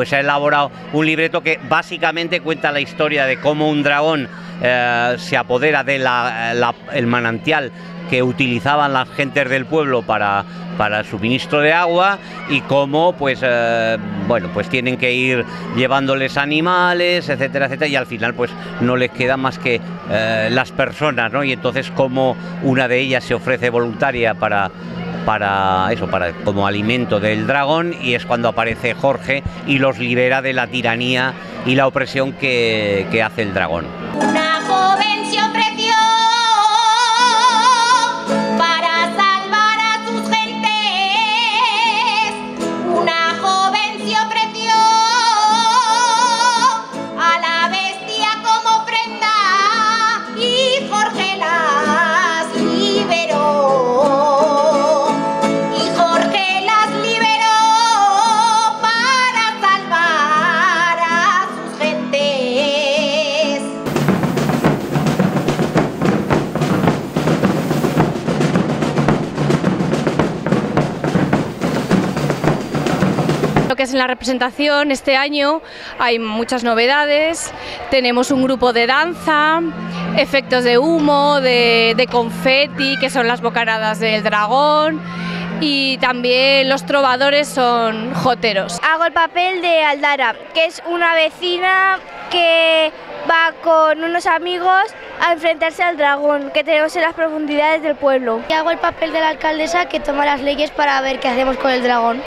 pues ha elaborado un libreto que básicamente cuenta la historia de cómo un dragón eh, se apodera del el manantial que utilizaban las gentes del pueblo para, para suministro de agua y cómo pues eh, bueno pues tienen que ir llevándoles animales etcétera etcétera y al final pues no les queda más que eh, las personas ¿no? y entonces como una de ellas se ofrece voluntaria para para eso, para como alimento del dragón y es cuando aparece Jorge y los libera de la tiranía y la opresión que, que hace el dragón. Que es en la representación, este año hay muchas novedades, tenemos un grupo de danza, efectos de humo, de, de confeti, que son las bocaradas del dragón, y también los trovadores son joteros. Hago el papel de Aldara, que es una vecina que va con unos amigos a enfrentarse al dragón que tenemos en las profundidades del pueblo. Y hago el papel de la alcaldesa que toma las leyes para ver qué hacemos con el dragón.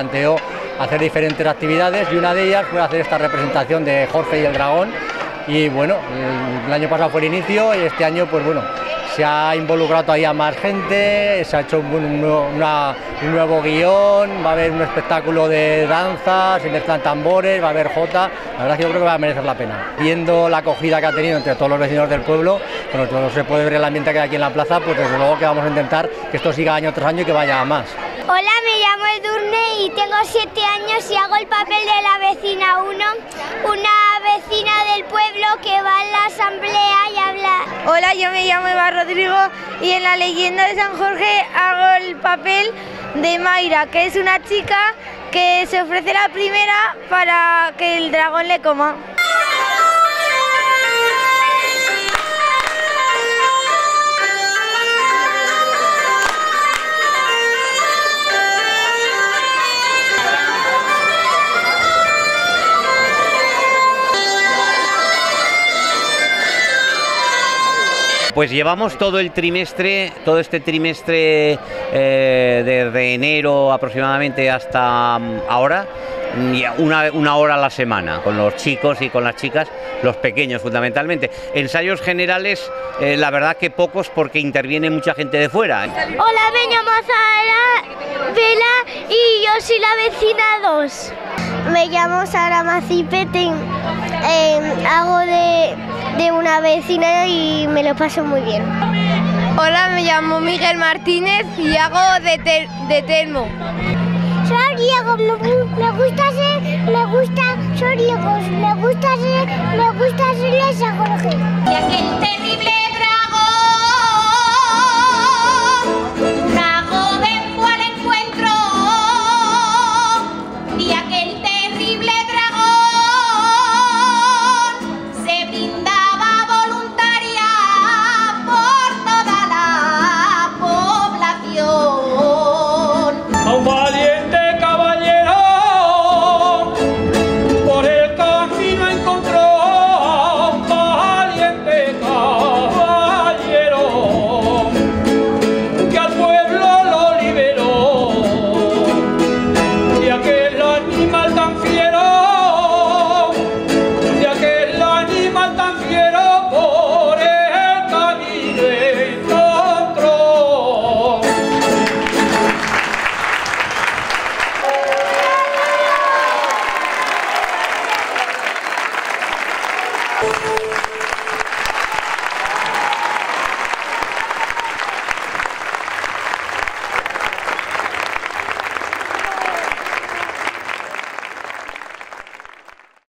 Planteó hacer diferentes actividades y una de ellas fue hacer esta representación de Jorge y el dragón y bueno, el año pasado fue el inicio y este año pues bueno, se ha involucrado todavía más gente, se ha hecho un, nuevo guion, va a haber un espectáculo de danza, se mezclan tambores, va a haber jota, la verdad es que yo creo que va a merecer la pena. Viendo la acogida que ha tenido entre todos los vecinos del pueblo, bueno, todo se puede ver el ambiente que hay aquí en la plaza, pues desde luego que vamos a intentar que esto siga año tras año y que vaya a más. Hola, me llamo Edurne y tengo siete años y hago el papel de la vecina 1, una vecina del pueblo que va a la asamblea y habla. Hola, yo me llamo Eva Rodrigo y en la leyenda de San Jorge hago el papel de Mayra, que es una chica que se ofrece la primera para que el dragón le coma. Pues llevamos todo el trimestre, todo este trimestre eh, desde enero aproximadamente hasta mm, ahora, una, una, hora a la semana, con los chicos y con las chicas, los pequeños fundamentalmente. Ensayos generales, eh, la verdad que pocos porque interviene mucha gente de fuera. Hola, me llamo Sara Vela y yo soy la vecina 2. Me llamo Sara Macipete, eh, hago de de una vecina y me lo paso muy bien. Hola, me llamo Miguel Martínez y hago de, de termo. Soy Diego, me, gusta ser, me gusta, soy Diego, me gusta